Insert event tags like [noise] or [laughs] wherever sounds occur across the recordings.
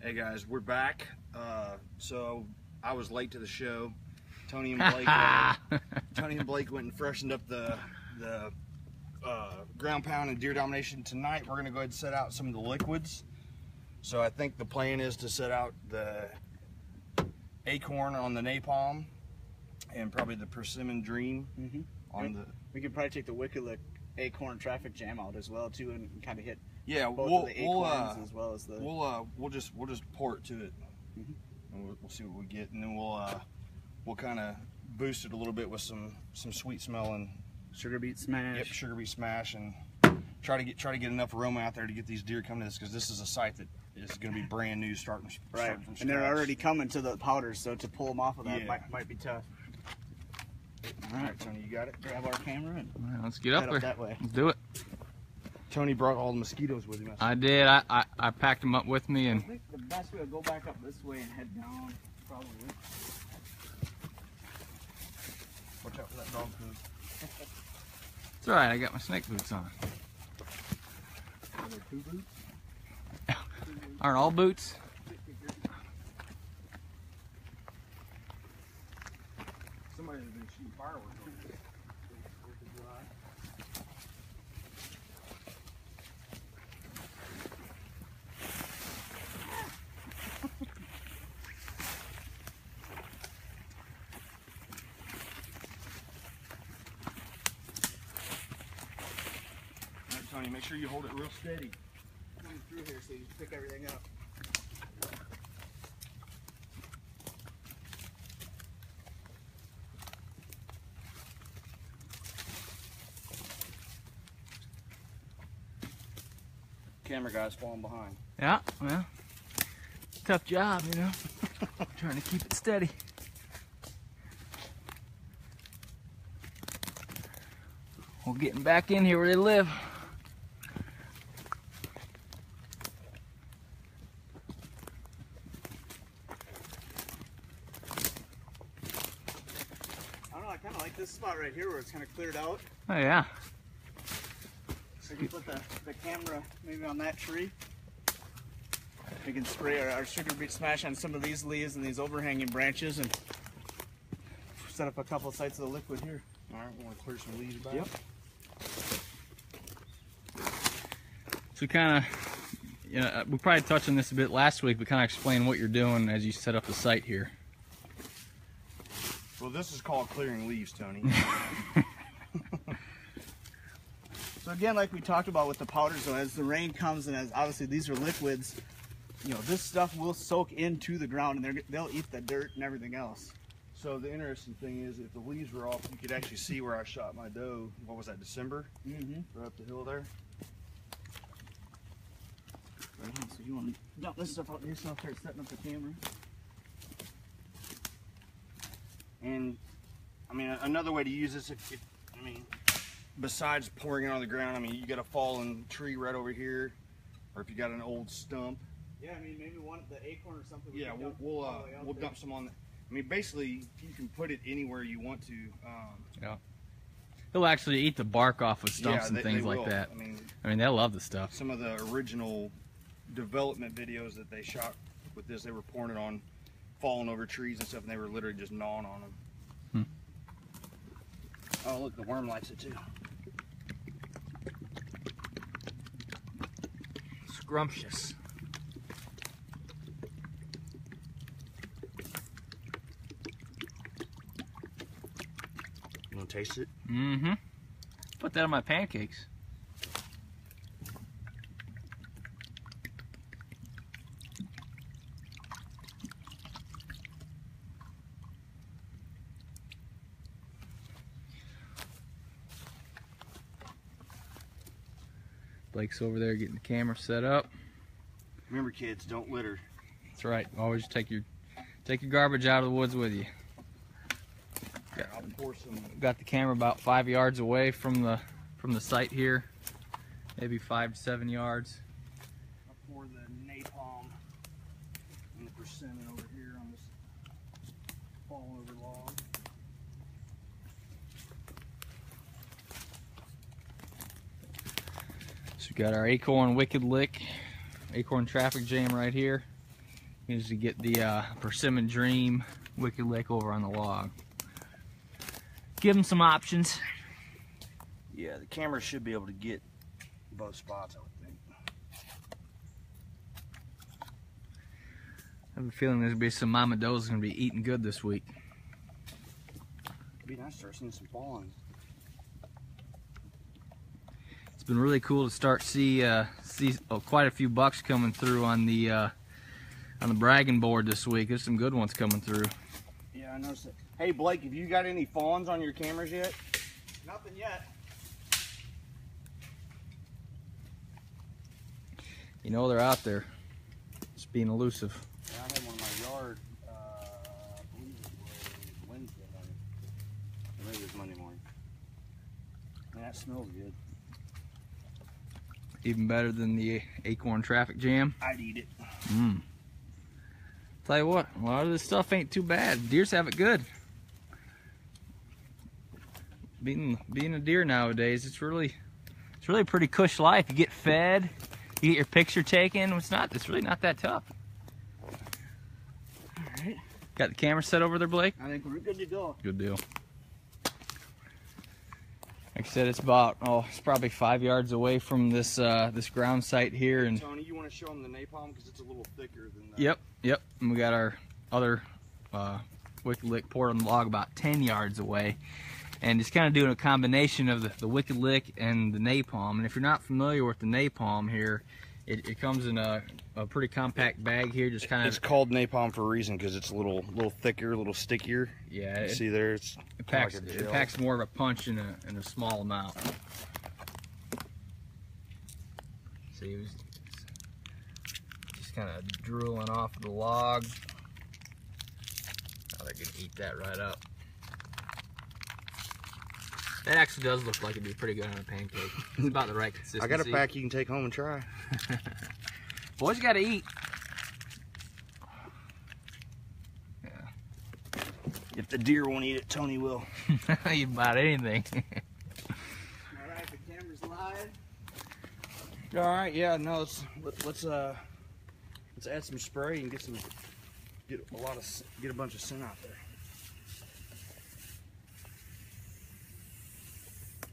Hey guys, we're back. Uh, so I was late to the show. Tony and Blake, [laughs] uh, Tony and Blake went and freshened up the the uh, ground pound and deer domination. Tonight we're gonna go ahead and set out some of the liquids. So I think the plan is to set out the acorn on the napalm and probably the persimmon dream Mhm. on the. We could probably take the Wicked Lick Acorn traffic jam out as well too, and kind of hit Yeah, both we'll the we'll uh, as well as the. we'll uh we'll just we'll just pour it to it, Mhm. and we'll, we'll see what we get, and then we'll uh we'll kind of boost it a little bit with some some sweet smelling sugar beet smash. yep sugar beet smash and try to get try to get enough aroma out there to get these deer coming to this because this is a site that is going to be brand new starting Right, starting from and they're already coming to the powders, so to pull them off of that Yeah. might, might be tough. all right Tony you got it Grab our camera and Well, let's get up head there. that way. Let's do it. Tony brought all the mosquitoes with him I did. I, I, I packed them up with me I and think the best way to go back up this way and head down, probably. watch out for that dog food it's all right. I got my snake boots on. Are there two boots [laughs] Aren't all boots? somebody's been shooting fireworks over there. Make sure you hold it real steady. Coming through here so you pick everything up. Camera guy's falling behind. Yeah. Well, tough job, you know. [laughs] Trying to keep it steady. We're getting back in here where they live. I don't know. I kind of like this spot right here where it's kind of cleared out. Oh yeah. So we can put the, the camera maybe on that tree. We can spray our, our sugar beet smash on some of these leaves and these overhanging branches and set up a couple sites of the liquid here. All right, we want to clear some leaves back. Yep. So kind of, you know, uh, we probably touched on this a bit last week, but kind of explain what you're doing as you set up the site here. Well, this is called clearing leaves, Tony. [laughs] So again, like we talked about with the powders, though, as the rain comes and as obviously these are liquids, you know, this stuff will soak into the ground and they're, they'll eat the dirt and everything else. So the interesting thing is, if the leaves were off, you could actually see where I shot my doe. What was that, December? Mm-hmm. Right up the hill there. Right, on. so you want to dump this stuff out here so I'll start setting up the camera. And I mean, another way to use this, if, if I mean, besides pouring it on the ground, I mean, you got a fallen tree right over here, or if you got an old stump, Yeah, I mean maybe one the acorn or something. we yeah, we'll dump we'll, uh, the way out we'll there. dump some on. The, I mean, basically, you can put it anywhere you want to. Um, They'll actually eat the bark off of stumps yeah, and they- things they like will. that. I mean, I mean, they'll love the stuff. some of the original development videos that they shot with this, they were pouring it on falling over trees and stuff, and they were literally just gnawing on them. Hmm. Oh, look, the worm likes it too. Scrumptious. You want to taste it? Mm-hmm. Put that on my pancakes. Blake's over there getting the camera set up. Remember, kids, don't litter. That's right. Always take your take your garbage out of the woods with you. Here, I'll pour some. Got the camera about five yards away from the from the site here, maybe five to seven yards. I'll pour the napalm and the persimmon over here on this fallen over log. So we got our Acorn Wicked Lick, Acorn Traffic Jam right here. is to get the uh, Persimmon Dream Wicked Lick over on the log. Give them some options. Yeah, the camera should be able to get both spots, I would think. I have a feeling there's gonna be some mama does gonna be eating good this week. It'd be nice to start seeing some fawns. It's been really cool to start see uh, see oh, quite a few bucks coming through on the uh, on the bragging board this week. There's some good ones coming through. Yeah, I noticed it. Hey, Blake, have you got any fawns on your cameras yet? Nothing yet. You know they're out there, just being elusive. Yeah, I had one in my yard. Uh, I believe it was Wednesday morning. Or maybe it was Monday morning. Man, that smells good. Even better than the acorn traffic jam. I'd eat it. Mmm. Tell you what, a lot of this stuff ain't too bad. Deers have it good. Being being a deer nowadays, it's really it's really a pretty cush life. You get fed, you get your picture taken. It's not. It's really not that tough. Alright. Got the camera set over there, Blake. I think we're good to go. Good deal. Like I said, it's about oh, it's probably five yards away from this uh, this ground site here, and Tony, you want to show them the napalm because it's a little thicker than that. Yep, yep. And we got our other uh, Wicked Lick poured on the log about 10 yards away. And it's kind of doing a combination of the, the Wicked Lick and the napalm. And if you're not familiar with the napalm here, it, it comes in a, a pretty compact bag here, just kind of. It's called napalm for a reason because it's a little, little thicker, a little stickier. yeah, You it, see there, it's it packs, like it packs more of a punch in a, in a small amount. See, it was just kind of drooling off the log. Oh, they're gonna eat that right up. That actually does look like it'd be pretty good on a pancake. It's about the right consistency. [laughs] I got a pack you can take home and try. [laughs] Boys gotta eat. If the deer won't eat it, Tony will. [laughs] you about anything. Alright, the camera's live. All right, yeah, no, let's let, let's uh let's add some spray and get some get a lot of get a bunch of scent out there.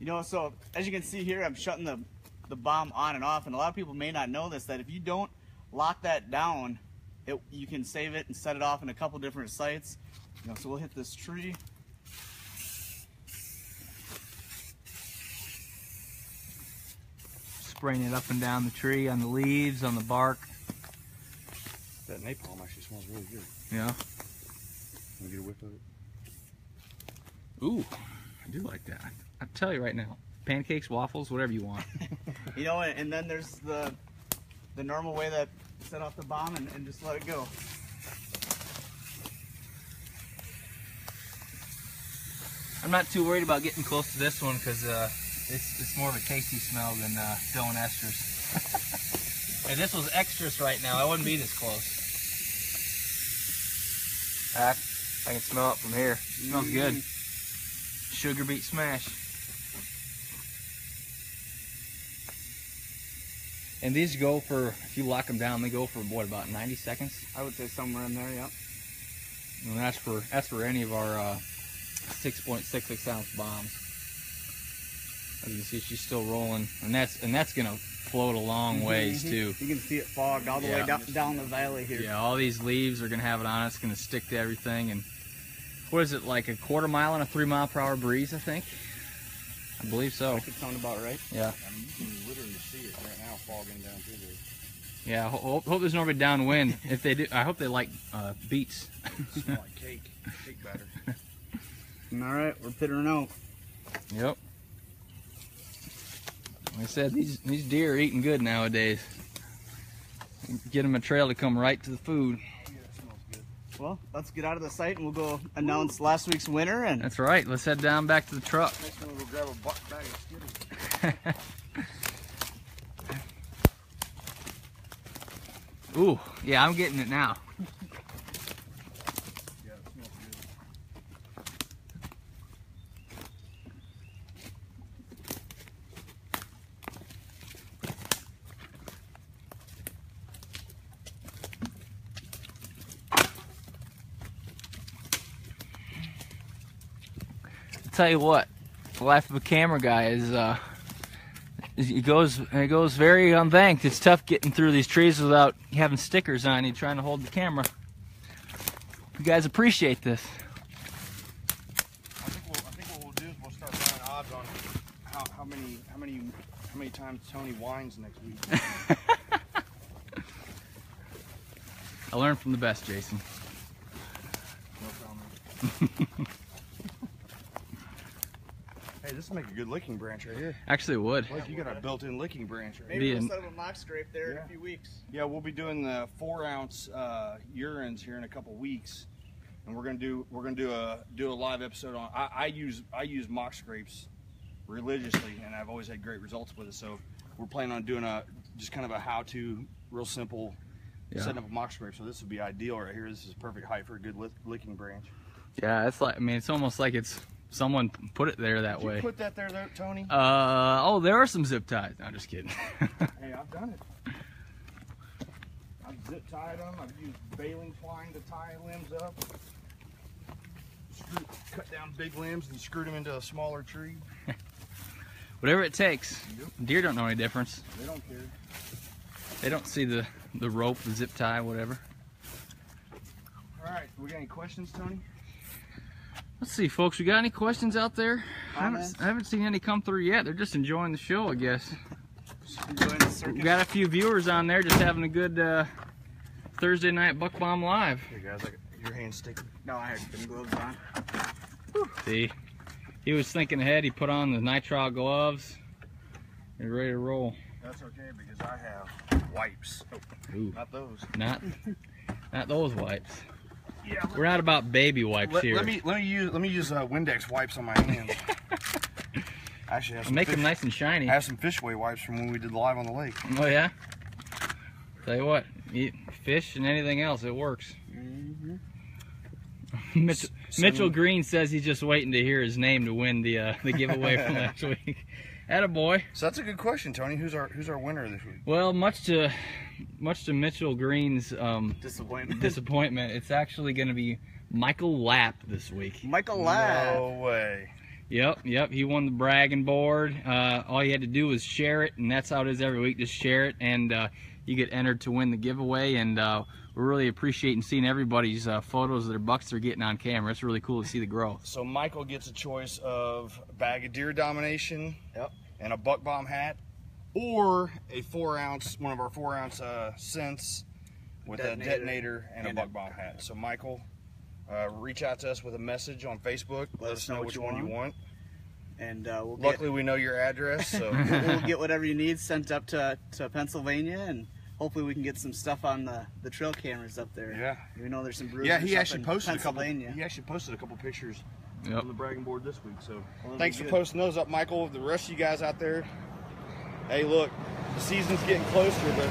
You know, so as you can see here, I'm shutting the, the bomb on and off, and a lot of people may not know this, that if you don't lock that down, it, you can save it and set it off in a couple different sites. You know, so we'll hit this tree. Spraying it up and down the tree, on the leaves, on the bark. That napalm actually smells really good. Yeah. Can we get a whiff of it? Ooh, I do like that. I tell you right now, pancakes, waffles, whatever you want. [laughs] You know, and, and then there's the the normal way that set off the bomb and, and just let it go. I'm not too worried about getting close to this one because uh, it's, it's more of a tasty smell than uh, Dylan Esters. if this was extras right now, I wouldn't be this close. I, I can smell it from here. It smells good. Sugar beet smash. And these go for, if you lock them down, they go for what, about 90 seconds? I would say somewhere in there, yeah. And that's for that's for any of our uh, 6.66 ounce bombs. As you can see, she's still rolling, and that's and that's gonna float a long ways Mhm. too. You can see it fogged all the way down, down the valley here. Yeah, all these leaves are gonna have it on. it. It's gonna stick to everything. And what is it like a quarter mile and a three mile per hour breeze? I think. I believe so. That could sound about right. Yeah, I mean, you can literally see it right now fogging down through there. yeah. Hope, hope there's nobody downwind. [laughs] if they do, I hope they like uh, beets. Smell like cake, cake batter. [laughs] All right, we're pittering out. Yep. Like I said, these these deer are eating good nowadays. Get them a trail to come right to the food. Yeah, smells good. Well, let's get out of the site and we'll go announce last week's winner. And That's right. Let's head down back to the truck. [laughs] Ooh, yeah, I'm getting it now. I tell you what, the life of a camera guy is uh, it goes it goes very unthanked. It's tough getting through these trees without having stickers on you trying to hold the camera. You guys appreciate this. I think, we'll, I think what we'll do is we'll start running odds on how, how many how many how many times Tony whines next week. [laughs] I learned from the best, Jason. No comment. [laughs] hey, this will make a good licking branch right here. Actually, it would. Blake, you got a built-in licking branch right here. Maybe Be we'll set up a mock scrape there in Yeah. a few weeks. Yeah, we'll be doing the four ounce uh, urines here in a couple weeks, and we're gonna do we're gonna do a do a live episode on. I, I use I use mock scrapes religiously, and I've always had great results with it. So we're planning on doing a just kind of a how to, real simple, Yeah. setting up a mock scrape. So this would be ideal right here. This is perfect height for a good licking branch. Yeah, it's like I mean, it's almost like it's someone put it there that Did you way. put that there, though, Tony? Uh oh, there are some zip ties. No, I'm just kidding. [laughs] Hey, I've done it. I've zip tied them. I've used baling twine to tie limbs up. Screw, cut down big limbs and screwed them into a smaller tree. [laughs] Whatever it takes. Yep. Deer don't know any difference. They don't care. They don't see the the rope, the zip tie, whatever. All right, we got any questions, Tony? Let's see, folks. We got any questions out there? I haven't, I haven't seen any come through yet. They're just enjoying the show, I guess. We got a few viewers on there just having a good uh, Thursday night Buck Bomb Live. Here, guys, got your hands sticky. No, I had them gloves on. See, he was thinking ahead. He put on the nitrile gloves and ready to roll. That's okay because I have wipes. Ooh, Not those. not, not those wipes. Yeah. We're not about baby wipes Let, here. let me let me use let me use uh, Windex wipes on my hands. [laughs] Actually, I have some Make fish, them nice and shiny. I have some fishway wipes from when we did live on the lake. Oh yeah. Tell you what, eat fish and anything else, it works. Mm-hmm. [laughs] Mitch, Send- Mitchell Green says he's just waiting to hear his name to win the uh, the giveaway from [laughs] last week. Boy. So that's a good question, Tony. Who's our who's our winner this week? Well, much to much to Mitchell Green's um, Disappointment. [laughs] disappointment, it's actually going to be Michael Lapp this week. Michael Ladd. No way. Yep, yep. He won the bragging board. Uh, all you had to do was share it, and that's how it is every week. Just share it, and uh, you get entered to win the giveaway. And uh, we're really appreciating seeing everybody's uh, photos of their bucks they're getting on camera. It's really cool to see the growth. So Michael gets a choice of bag of deer domination. Yep. And a buck bomb hat, or a four ounce, one of our four ounce uh, scents with Detonator. a detonator and, And a a- buck bomb hat. So Michael, uh, reach out to us with a message on Facebook. Let, us know which one you want. And uh, we'll get Luckily, we know your address, so we'll, [laughs] [laughs] we'll get whatever you need sent up to, to Pennsylvania, and hopefully we can get some stuff on the, the trail cameras up there. yeah. We know there's some bruisers Yeah, he actually posted a couple. Pennsylvania. He actually posted a couple pictures Yep. on the bragging board this week. So Well, thanks for posting those up, Michael. The rest of you guys out there, hey, look, the season's getting closer, but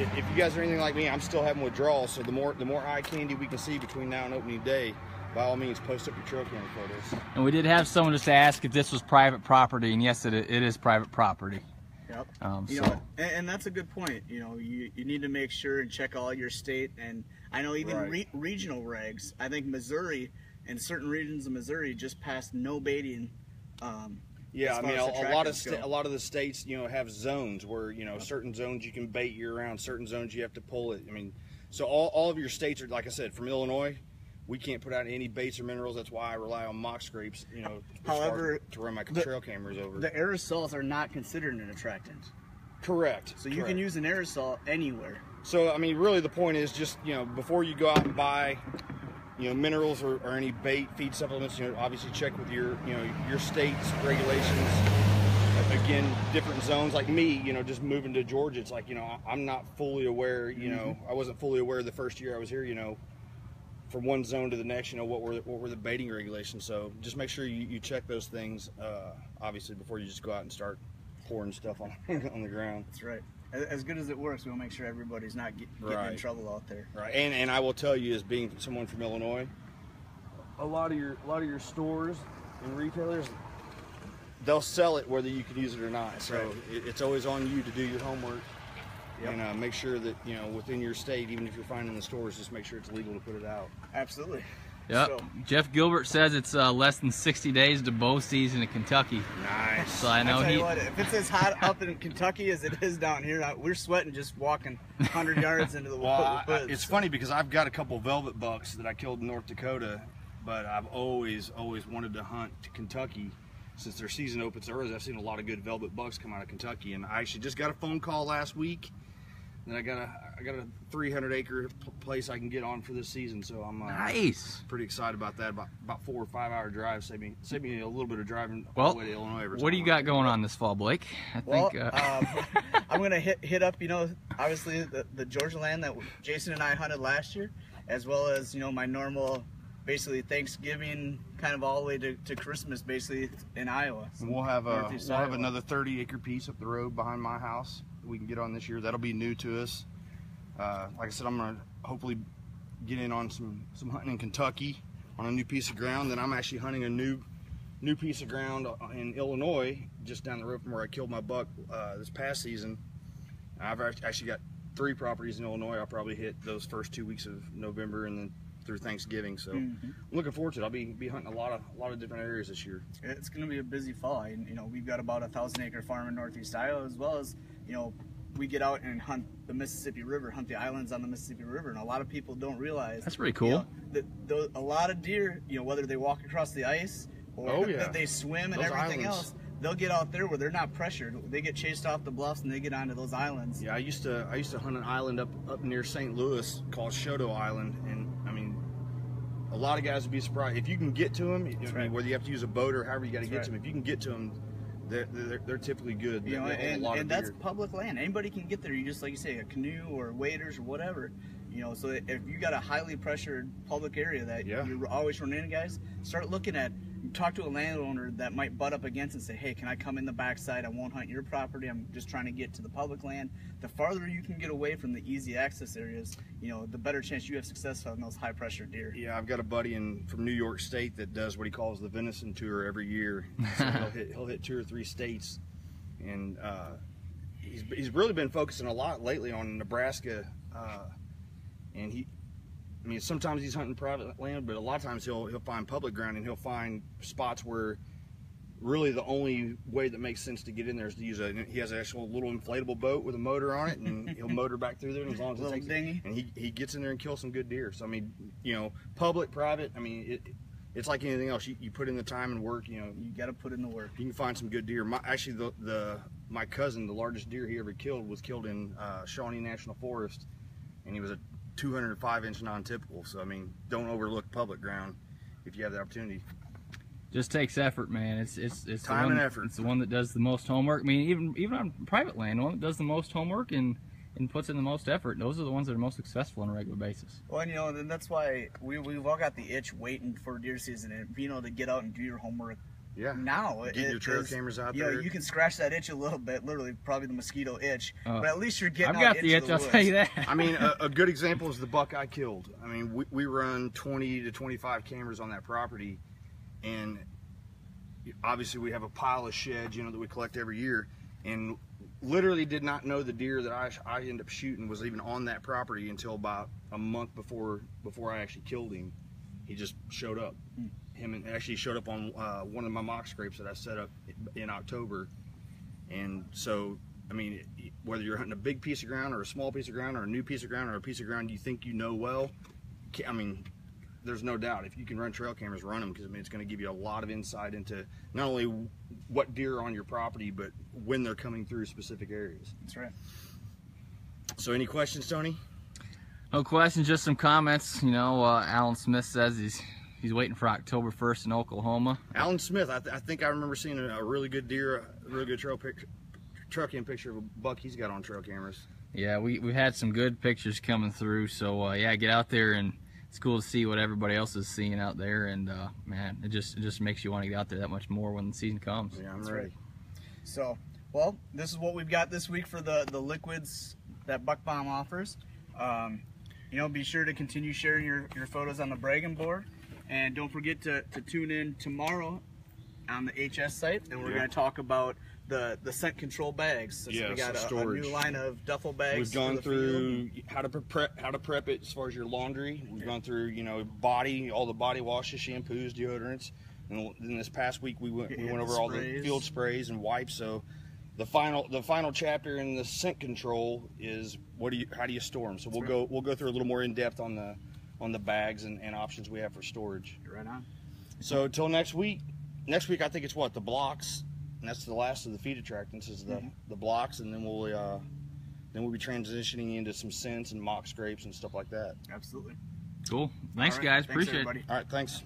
if, if you guys are anything like me, I'm still having withdrawals. So the more the more eye candy we can see between now and opening day, by all means, post up your trail camera photos. And we did have someone just ask if this was private property, and yes, it, it is private property. Yep. Um, You so know, and, and that's a good point. You know, you, you need to make sure and check all your state, and I know even Right. re- regional regs. I think Missouri and certain regions of Missouri just passed no baiting. Um, Yeah, I mean, a, lot of a lot of the states, you know, have zones where you know certain zones you can bait year round, certain zones you have to pull it. I mean, so all, all of your states are like I said from Illinois. We can't put out any baits or minerals. That's why I rely on mock scrapes. You know, as far as However, to run my the- trail cameras over. the aerosols are not considered an attractant, correct. so you correct. can use an aerosol anywhere. So I mean, really, the point is just you know before you go out and buy, you know, minerals or, or any bait feed supplements. You know, obviously check with your you know your state's regulations. Again, different zones. Like me, you know, just moving to Georgia, it's like you know I'm not fully aware. You mm-hmm. know, I wasn't fully aware the first year I was here. You know, from one zone to the next. You know what were the, what were the baiting regulations. So just make sure you, you check those things. Uh, obviously, before you just go out and start pouring stuff on [laughs] on the ground. That's right. As, as good as it works, we'll make sure everybody's not get, getting in trouble out there. Right, and and I will tell you, as being someone from Illinois, a lot of your a lot of your stores and retailers, they'll sell it whether you can use it or not. So Right. it, it's always on you to do your homework Yep. and uh, make sure that you know within your state, even if you're finding the stores, just make sure it's legal to put it out. Absolutely. Yep. So- Jeff Gilbert says it's uh, less than 60 days to bow season in Kentucky. Nice. So I know I tell he. you what, if it's as hot up in Kentucky as it is down here, I- we're sweating just walking 100 yards into the Well, I- I- woods. it's funny because I've got a couple velvet bucks that I killed in North Dakota, but I've always, always wanted to hunt to Kentucky. Since their season opens early, I've seen a lot of good velvet bucks come out of Kentucky, and I actually just got a phone call last week. And I got a, I got a 300 acre place I can get on for this season, so I'm uh, Nice. pretty excited about that. About about four or five hour drive, save me, save me a little bit of driving Well, all the way to Illinois. every What do time you I- got going on this fall, Blake? I well, think. Uh, um, [laughs] I'm gonna hit hit up, you know, obviously the, the Georgia land that Jason and I hunted last year, as well as you know my normal, basically Thanksgiving kind of all the way to, to Christmas, basically in Iowa. And We'll have a we'll have another 30 acre piece up the road behind my house that we can get on this year. That'll be new to us. Uh, like I said, I'm gonna hopefully get in on some some hunting in Kentucky on a new piece of ground. Then I'm actually hunting a new new piece of ground in Illinois, just down the road from where I killed my buck uh, this past season. I've actually got three properties in Illinois. I'll probably hit those first two weeks of November and then through Thanksgiving. So Mhm. I'm looking forward to it. I'll be be hunting a lot of a lot of different areas this year. It's going to be a busy fall. And, you know, we've got about a thousand acre farm in Northeast Iowa, as well as, you know, we get out and hunt the Mississippi River, hunt the islands on the Mississippi River, and a lot of people don't realize That's pretty you cool. know, that tho- a lot of deer, you know, whether they walk across the ice or Oh, yeah. that they swim and Those everything islands. else, they'll get out there where they're not pressured. They get chased off the bluffs and they get onto those islands. Yeah, I used to I used to hunt an island up up near St. Louis called Chouteau Island, and I mean, a lot of guys would be surprised if you can get to them. I mean, whether you have to use a boat or however you got to get right. to them, if you can get to them, they're they're, they're typically good. You know, They- they hold and, and that's public land. Anybody can get there. You just like you say, a canoe or waders or whatever. You know, so if you got a highly pressured public area that Yeah. you're always running into guys, start looking at. Talk to a landowner that might butt up against and say, "Hey, can I come in the backside? I won't hunt your property. I'm just trying to get to the public land." The farther you can get away from the easy access areas, you know, the better chance you have success on those high pressure deer. Yeah, I've got a buddy in from New York State that does what he calls the venison tour every year. [laughs] So he'll hit he'll hit two or three states, and uh, he's he's really been focusing a lot lately on Nebraska, uh, and he. I mean, sometimes he's hunting private land, but a lot of times he'll he'll find public ground and he'll find spots where really the only way that makes sense to get in there is to use a. He has an actual little inflatable boat with a motor on it, and he'll [laughs] motor back through there. And as long as it Little takes, dinghy. and he, he gets in there and kills some good deer. So I mean, you know, public, private. I mean, it, it's like anything else. You, you put in the time and work. You know, You got to put in the work. you can find some good deer. My, actually, the, the my cousin, the largest deer he ever killed, was killed in uh, Shawnee National Forest, and he was a 205 inch non-typical. So I mean, don't overlook public ground if you have the opportunity. just takes effort, man. It's it's it's the Time one, and effort. It's the one that does the most homework. I mean, even even on private land, the one that does the most homework and and puts in the most effort. Those are the ones that are most successful on a regular basis. Well, and, you know, then that's why we we've all got the itch waiting for deer season and being able to get out and do your homework Yeah. now. Get it your trail is- cameras out you know, there. you can scratch that itch a little bit, literally, probably the mosquito itch. Uh, but at least you're getting I've got the into itch. I'll woods. tell you that. I mean, a, a good example is the buck I killed. I mean, we, we run 20 to 25 cameras on that property, and obviously we have a pile of sheds, you know, that we collect every year, and literally did not know the deer that I, I ended up shooting was even on that property until about a month before before I actually killed him. He just showed up. Him and actually showed up on uh, one of my mock scrapes that I set up in October, and so I mean, whether you're hunting a big piece of ground or a small piece of ground or a new piece of ground or a piece of ground you think you know well, I mean, there's no doubt if you can run trail cameras, run them because I mean it's going to give you a lot of insight into not only what deer are on your property but when they're coming through specific areas. That's right. So, any questions, Tony? No questions, just some comments. You know, uh, Alan Smith says he's he's waiting for October 1st in Oklahoma. Alan Smith, I, th- I think I remember seeing a, a really good deer, a really good trail picture, truck in picture of a buck he's got on trail cameras. Yeah, we we had some good pictures coming through. So uh, yeah, get out there and it's cool to see what everybody else is seeing out there. And uh, man, it just it just makes you want to get out there that much more when the season comes. Yeah, I'm That's ready. right. So, well, this is what we've got this week for the the liquids that Buck Bomb offers. Um, you know, be sure to continue sharing your, your photos on the Bragging board, and don't forget to, to tune in tomorrow on the HS site, and we're Yeah. going to talk about the the scent control bags. So Yeah, we got so a, a new line of duffel bags. We've gone field. through how to prep how to prep it as far as your laundry. We've gone through you know body all the body washes, shampoos, deodorants, and then this past week we went we went over all the field sprays and wipes. So the final the final chapter in the scent control is what do you how do you store them? So we'll right. go we'll go through a little more in depth on the on the bags and, and options we have for storage. Right on. So until next week, next week I think it's what the blocks, and that's the last of the feed attractants is the Mhm. the blocks, and then we'll uh, then we'll be transitioning into some scents and mock scrapes and stuff like that. Absolutely. Cool. Thanks, All right. guys. Thanks, Appreciate it. All right, thanks.